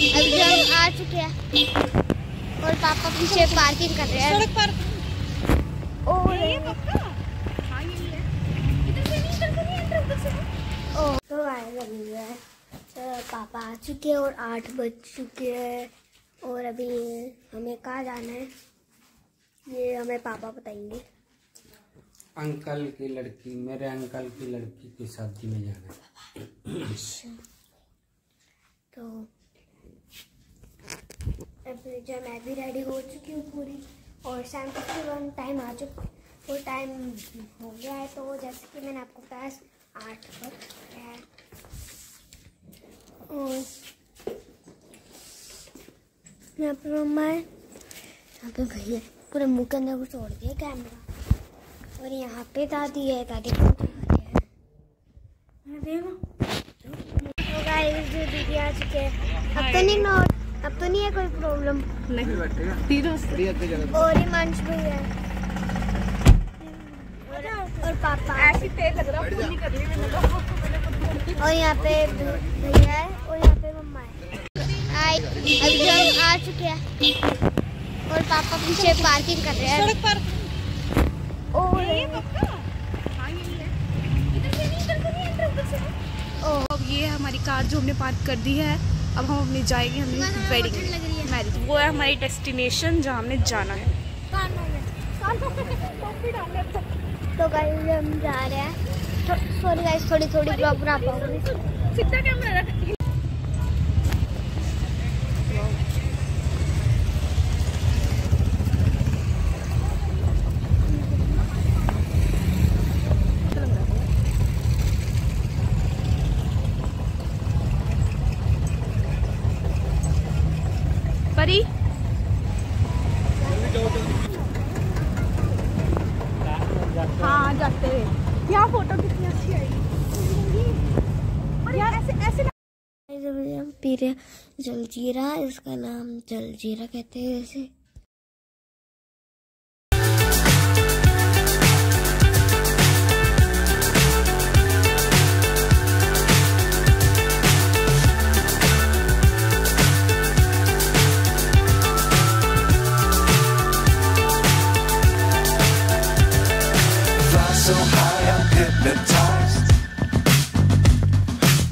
अभी हम आ चुके हैं। और पापा पीछे पार्किंग कर रहे हैं। सड़क पर। और ये पक्का? हाँ ये है। इधर से नहीं इधर से नहीं इधर उधर से ओ तो है। तो पापा आ चुके हैं और आठ बज चुके हैं। और अभी हमें कहाँ जाना है? ये हमें पापा बताएँगे। अंकल की लड़की मेरे अंकल की लड़की की शादी में जाना है। तो अभी जो मैं भी रेडी हो चुकी हूँ पूरी और शाम वन टाइम आ चुका वो टाइम हो गया है तो जैसे कि मैंने आपको बताया आठ बज है। और यहाँ पर मम्मा है यहाँ पे भैया पूरे मुँह के अंदर कुछ छोड़ दिया कैमरा और यहाँ पे दादी है दादी को देखो। तो गाइस जो दीदी आ चुके हैं। अब तो नहीं नोट नहीं है कोई प्रॉब्लम नहीं। तीनों से और हिमांश भैया और, और पापा। ऐसी तेज लग रहा है पूरी कर ली मैंने तो और यहाँ पे भैया है और यहाँ पे मम्मा है। आई अभी जो हम आ चुके हैं। और पापा पीछे पार्किंग कर रहे हैं। सड़क पर। और ये पक्का? हाँ ये है इधर से नहीं इधर से नहीं इधर उधर से ओ। अब ये है हमारी कार जो हमने पार्क कर दी है अब हम अपनी जाएँगे हमें वेडिंग मैरिज वो है हमारी डेस्टिनेशन जहाँ हमने जाना है। तो। गाइस हम जा रहे हैं। सॉरी गाइस थोड़ी थोड़ी ब्लॉग बना पाऊँगी सीधा कैमरा रख परी। हाँ जाते हैं। यहाँ फ़ोटो कितनी अच्छी आई। ऐसे ऐसे जलजीरा, इसका नाम जलजीरा कहते हैं वैसे।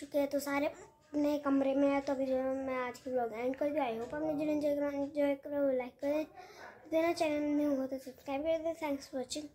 चुके हैं तो सारे अपने कमरे में है तो अभी जो मैं आज की ब्लॉग एंड कर दिया आई होप आपने जो एंजॉय करो करो लाइक करें, देना चैनल में हो तो सब्सक्राइब कर दे। Thanks for watching